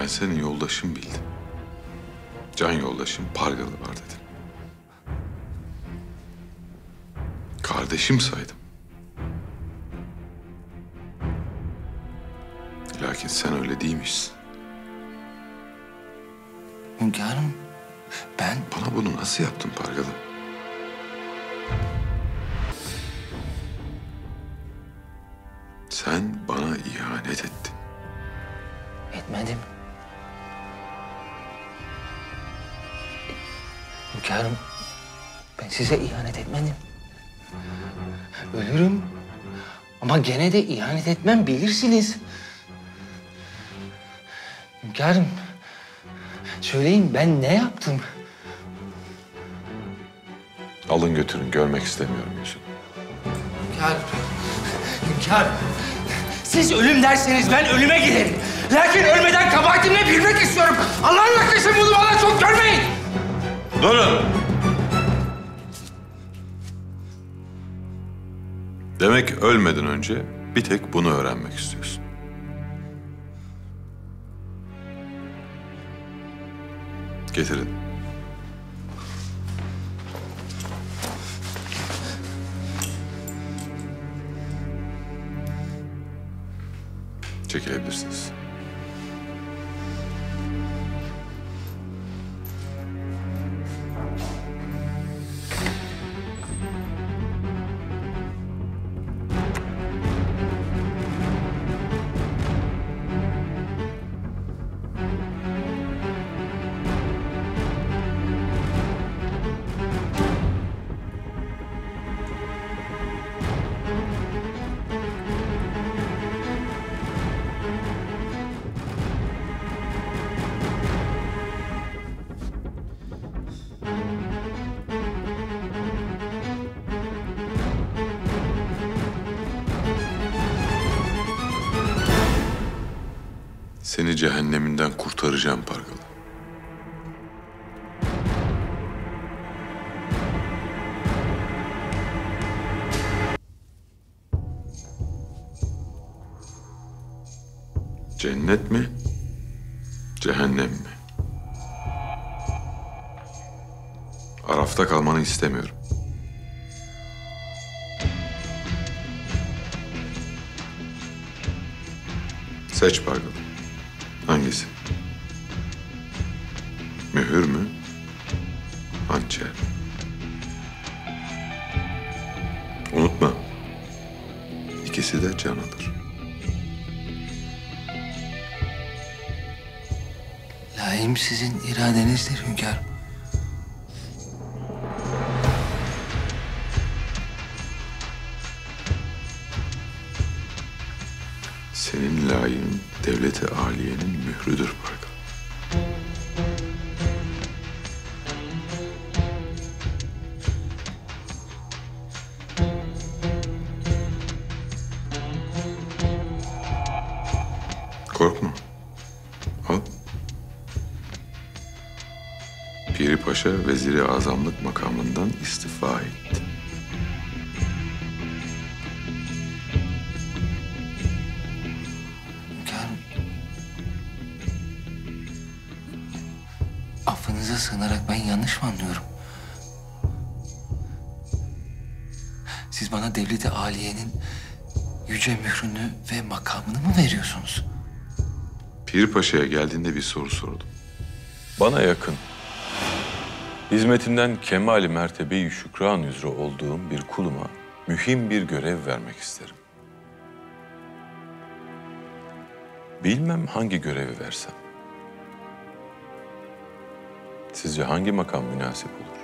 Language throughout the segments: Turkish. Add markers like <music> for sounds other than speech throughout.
Ben senin yoldaşın bildim. Can yoldaşım Pargalı var dedim. Kardeşim saydım. Lakin sen öyle değilmişsin. Hünkârım ben Bana bunu nasıl yaptın Pargalı? Sen bana ihanet ettin. etmedim. Hünkârım ben size ihanet etmedim. Ölürüm ama gene de ihanet etmem bilirsiniz. Hünkârım söyleyin ben ne yaptım? Alın götürün görmek istemiyorum yüzünü. Hünkârım, hünkârım. Siz ölüm derseniz ben ölüme giderim. Lakin ölmeden kabahatimi bilmek istiyorum. Allah'ın yaklaşın bunu bana çok görmeyin. Durun! Demek ölmeden önce bir tek bunu öğrenmek istiyorsun. Getirin. Çekilebilirsiniz. Seni cehenneminden kurtaracağım Pargalı. Cennet mi? Cehennem mi? Arafta kalmanı istemiyorum. Seç Pargalı. Hangisi? Mühür mü? Hançer. Unutma. İkisi de can alır. Layım sizin iradenizdir hünkârım. Senin layığın devleti aliyenin mührüdür Pargalı. Korkma. Al. Piri Paşa veziri azamlık makamından istifa etti. Sığınarak ben yanlış mı anlıyorum? Siz bana devleti aliyenin yüce mührünü ve makamını mı veriyorsunuz? Piri Paşa'ya geldiğinde bir soru sordum. Bana yakın. Hizmetinden kemali mertebeyi şükran üzere olduğum bir kuluma mühim bir görev vermek isterim. Bilmem hangi görevi versem. Sizce hangi makam münasip olur?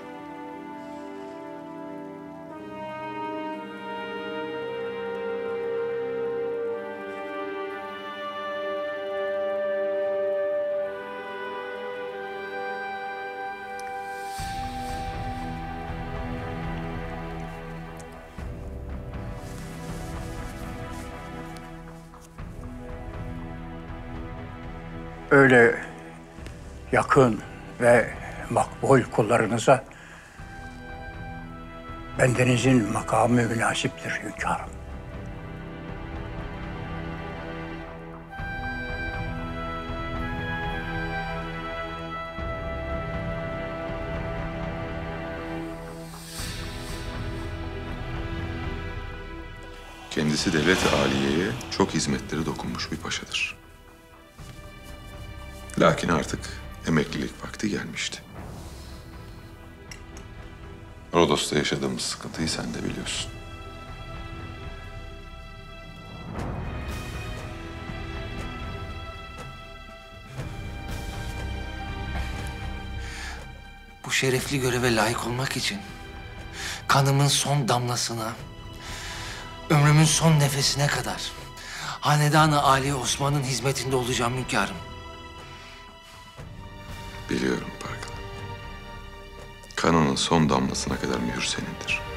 öyle yakın ve makbul kullarınıza bendenizin makamı münasiptir hünkârım. Kendisi devlet aliyeye çok hizmetleri dokunmuş bir paşadır. Lakin artık emeklilik vakti gelmişti. Rodos'ta yaşadığımız sıkıntıyı sen de biliyorsun. Bu şerefli göreve layık olmak için kanımın son damlasına, ömrümün son nefesine kadar Hanedan-ı Ali Osman'ın hizmetinde olacağım hünkârım. Biliyorum Pargalı. Kanının son damlasına kadar mühür senindir.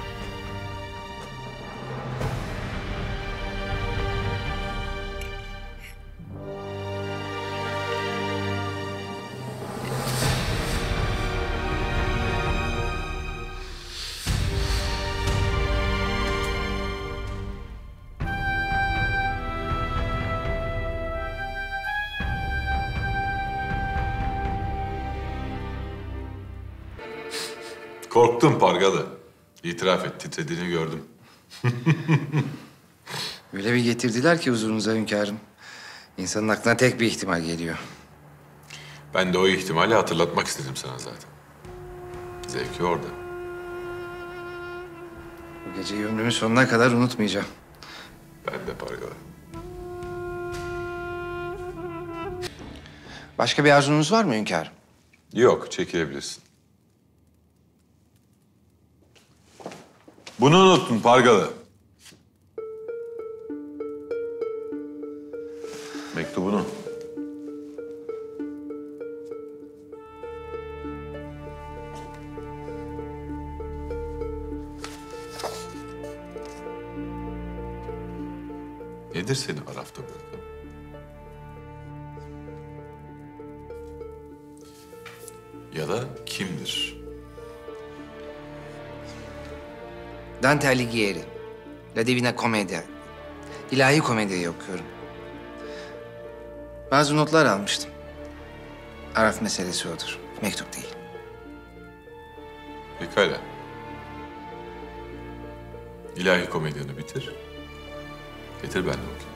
Korktum Pargalı. İtiraf et, titrediğini gördüm. <laughs> Öyle bir getirdiler ki huzurunuza hünkârım. İnsanın aklına tek bir ihtimal geliyor. Ben de o ihtimali hatırlatmak istedim sana zaten. Zevki orada. Bu geceyi ömrümün sonuna kadar unutmayacağım. Ben de Pargalı. Başka bir arzunuz var mı hünkârım? Yok, çekilebilirsin. Bunu unuttun Pargalı. Mektubunu. Nedir seni Araf'ta bırakan? Ya da kimdir? Dante Alighieri, La Divina Commedia, İlahi Komedya'yı okuyorum. Bazı notlar almıştım. Araf meselesi odur, mektup değil. Pekala. İlahi komedyanı bitir. Getir ben de okuyayım.